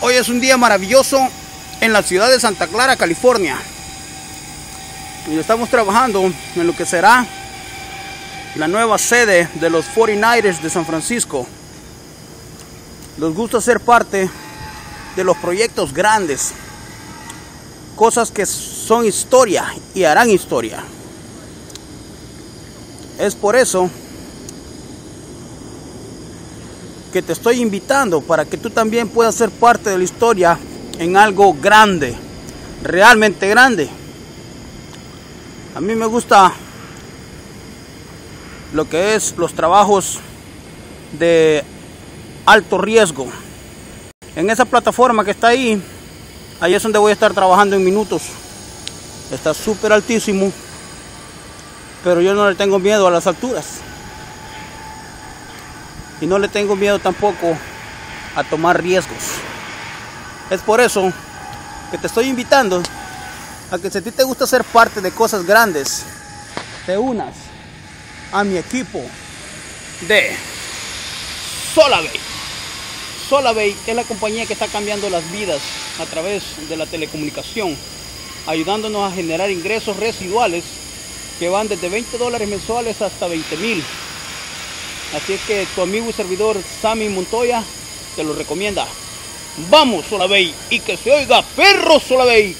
Hoy es un día maravilloso en la ciudad de Santa Clara, California. Y estamos trabajando en lo que será la nueva sede de los 49ers de San Francisco. Nos gusta ser parte de los proyectos grandes, cosas que son historia y harán historia. Es por eso te estoy invitando para que tú también puedas ser parte de la historia en algo grande, realmente grande. A mí me gusta lo que es los trabajos de alto riesgo. En esa plataforma que está ahí, ahí es donde voy a estar trabajando en minutos. Está súper altísimo, pero yo no le tengo miedo a las alturas y no le tengo miedo tampoco a tomar riesgos. Es por eso que te estoy invitando a que si a ti te gusta ser parte de cosas grandes, te unas a mi equipo de Solabay. Solabay es la compañía que está cambiando las vidas a través de la telecomunicación, ayudándonos a generar ingresos residuales que van desde 20 dólares mensuales hasta 20 mil Así es que tu amigo y servidor Sammy Montoya te lo recomienda. Vamos, Solabey, y que se oiga perro Solabey.